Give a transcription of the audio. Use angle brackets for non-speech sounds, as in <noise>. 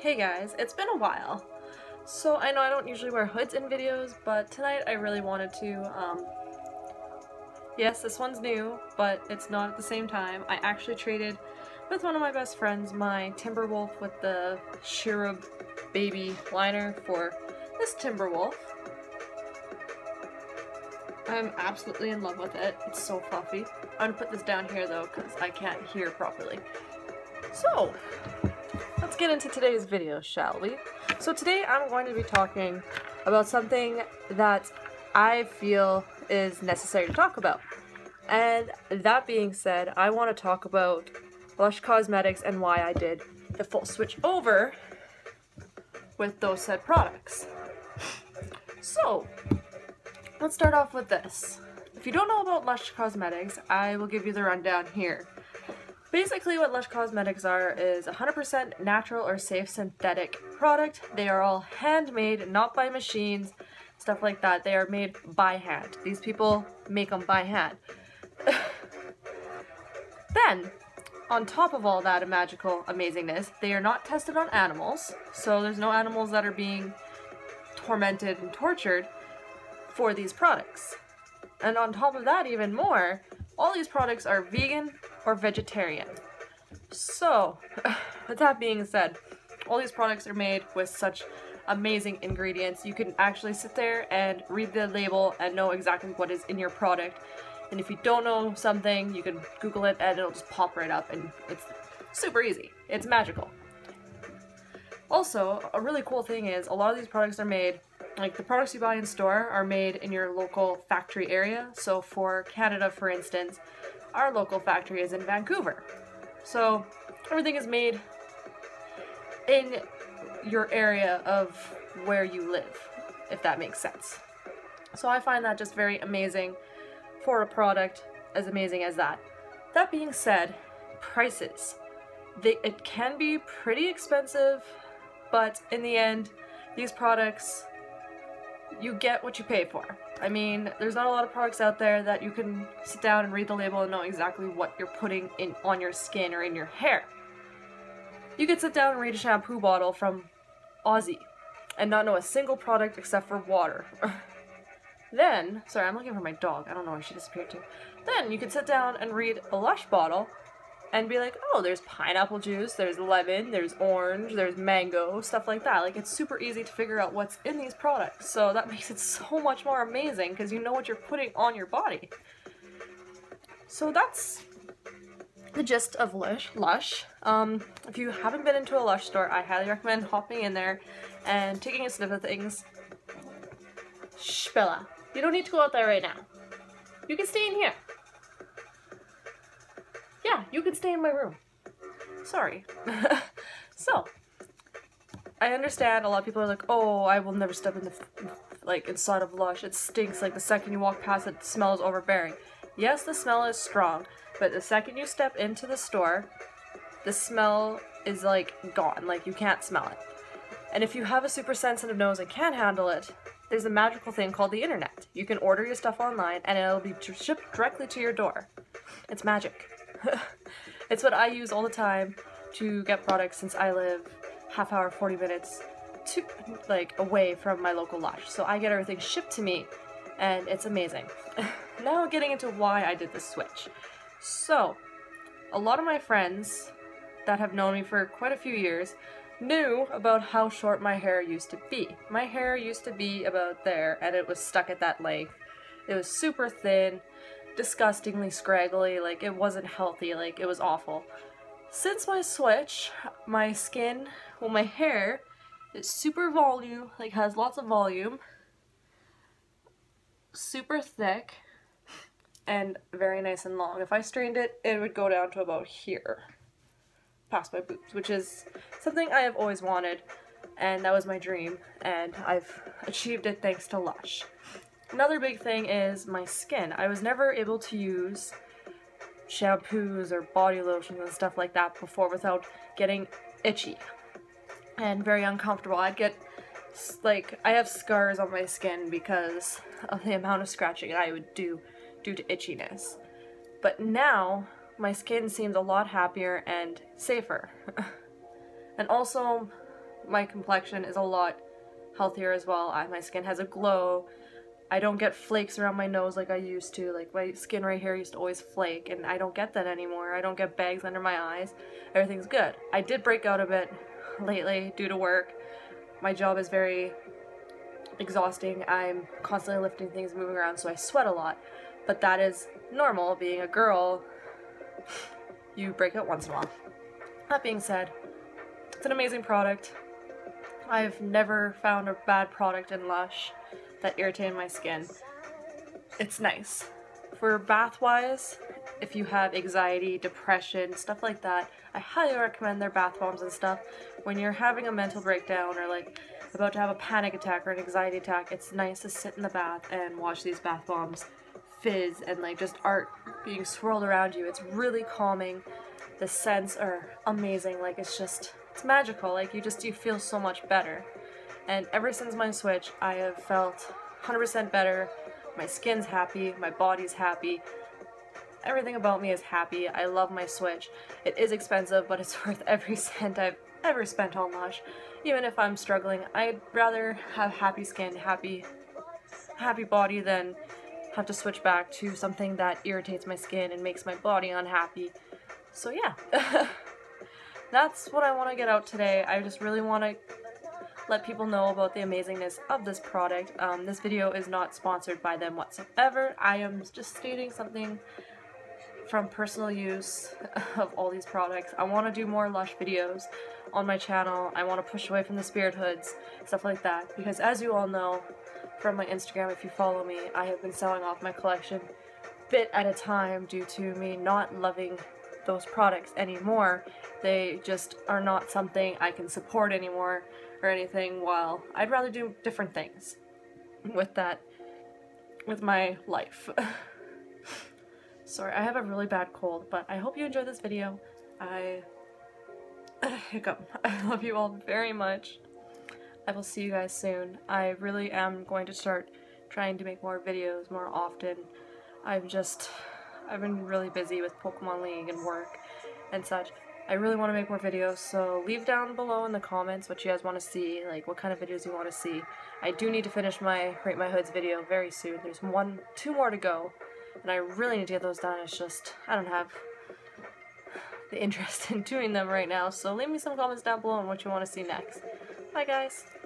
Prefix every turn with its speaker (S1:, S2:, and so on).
S1: Hey guys, it's been a while. So I know I don't usually wear hoods in videos, but tonight I really wanted to, um, yes, this one's new, but it's not at the same time. I actually traded with one of my best friends my Timberwolf with the Cherub baby liner for this Timberwolf. I'm absolutely in love with it. It's so fluffy. I'm gonna put this down here though because I can't hear properly. So, get into today's video, shall we? So today I'm going to be talking about something that I feel is necessary to talk about. And that being said, I want to talk about Lush Cosmetics and why I did the full switch over with those said products. So, let's start off with this. If you don't know about Lush Cosmetics, I will give you the rundown here. Basically what Lush Cosmetics are is 100% natural or safe synthetic product. They are all handmade, not by machines, stuff like that. They are made by hand. These people make them by hand. <laughs> then, on top of all that magical amazingness, they are not tested on animals, so there's no animals that are being tormented and tortured for these products. And on top of that even more, all these products are vegan or vegetarian. So, <sighs> with that being said, all these products are made with such amazing ingredients. You can actually sit there and read the label and know exactly what is in your product. And if you don't know something, you can Google it and it'll just pop right up and it's super easy. It's magical. Also, a really cool thing is a lot of these products are made like the products you buy in store are made in your local factory area. So for Canada, for instance, our local factory is in Vancouver. So everything is made in your area of where you live, if that makes sense. So I find that just very amazing for a product as amazing as that. That being said, prices. They, it can be pretty expensive, but in the end, these products you get what you pay for. I mean, there's not a lot of products out there that you can sit down and read the label and know exactly what you're putting in on your skin or in your hair. You could sit down and read a shampoo bottle from Aussie and not know a single product except for water. <laughs> then, sorry, I'm looking for my dog. I don't know where she disappeared to. Then you could sit down and read a Lush bottle and be like, oh, there's pineapple juice, there's lemon, there's orange, there's mango, stuff like that. Like, it's super easy to figure out what's in these products. So that <laughs> makes it so much more amazing because you know what you're putting on your body. So that's the gist of Lush. Lush. Um, if you haven't been into a Lush store, I highly recommend hopping in there and taking a sniff of things. Shh, Bella. You don't need to go out there right now. You can stay in here. Yeah, you can stay in my room. Sorry. <laughs> so, I understand a lot of people are like, oh, I will never step in the, like, inside of Lush. It stinks. Like, the second you walk past it, it smells overbearing. Yes, the smell is strong, but the second you step into the store, the smell is, like, gone. Like, you can't smell it. And if you have a super sensitive nose and can't handle it, there's a magical thing called the internet. You can order your stuff online and it'll be shipped directly to your door. It's magic. <laughs> it's what I use all the time to get products since I live half hour, 40 minutes to like away from my local Lush. So I get everything shipped to me and it's amazing. <laughs> now getting into why I did the switch. So, a lot of my friends that have known me for quite a few years knew about how short my hair used to be. My hair used to be about there and it was stuck at that length. It was super thin disgustingly scraggly, like it wasn't healthy, like it was awful. Since my switch, my skin, well my hair, is super volume, like has lots of volume, super thick, and very nice and long. If I strained it, it would go down to about here, past my boobs, which is something I have always wanted, and that was my dream, and I've achieved it thanks to Lush. Another big thing is my skin. I was never able to use shampoos or body lotions and stuff like that before without getting itchy and very uncomfortable. I'd get like I have scars on my skin because of the amount of scratching I would do due to itchiness. But now my skin seems a lot happier and safer. <laughs> and also my complexion is a lot healthier as well. I, my skin has a glow. I don't get flakes around my nose like I used to. Like my skin right here used to always flake, and I don't get that anymore. I don't get bags under my eyes. Everything's good. I did break out a bit <laughs> lately due to work. My job is very exhausting. I'm constantly lifting things, moving around, so I sweat a lot. But that is normal being a girl. <sighs> You break out once in a while. That being said, it's an amazing product. I've never found a bad product in Lush that irritated my skin. It's nice. For bath wise, if you have anxiety, depression, stuff like that, I highly recommend their bath bombs and stuff. When you're having a mental breakdown or like about to have a panic attack or an anxiety attack, it's nice to sit in the bath and watch these bath bombs fizz and like just art being swirled around you. It's really calming. The scents are amazing. Like it's just, it's magical. Like you just, you feel so much better. And ever since my switch, I have felt 100% better. My skin's happy, my body's happy, everything about me is happy. I love my Switch. It is expensive, but it's <laughs> worth every cent I've ever spent on Lush. Even if I'm struggling, I'd rather have happy skin, happy, happy body than have to switch back to something that irritates my skin and makes my body unhappy. So yeah, <laughs> that's what I want to get out today. I just really want to let people know about the amazingness of this product. Um, this video is not sponsored by them whatsoever. I am just stating something from personal use <laughs> of all these products. I want to do more Lush videos on my channel. I want to push away from the Spirit Hoods, stuff like that. Because as you all know from my Instagram, if you follow me, I have been selling off my collection bit at a time due to me not loving those products anymore. They just are not something I can support anymore or anything while I'd rather do different things <laughs> with that, with my life. <laughs> Sorry, I have a really bad cold, but I hope you enjoyed this video. I... <sighs> hiccup. <laughs> I love you all very much. I will see you guys soon. I really am going to start trying to make more videos more often. I've just... I've been really busy with Pokemon League and work and such. I really want to make more videos, so leave down below in the comments what you guys want to see, like what kind of videos you want to see. I do need to finish my Rate My Hoods video very soon. There's one, two more to go and I really need to get those done. It's just, I don't have the <laughs> interest in doing them right now. So leave me some comments down below on what you want to see next. Bye guys!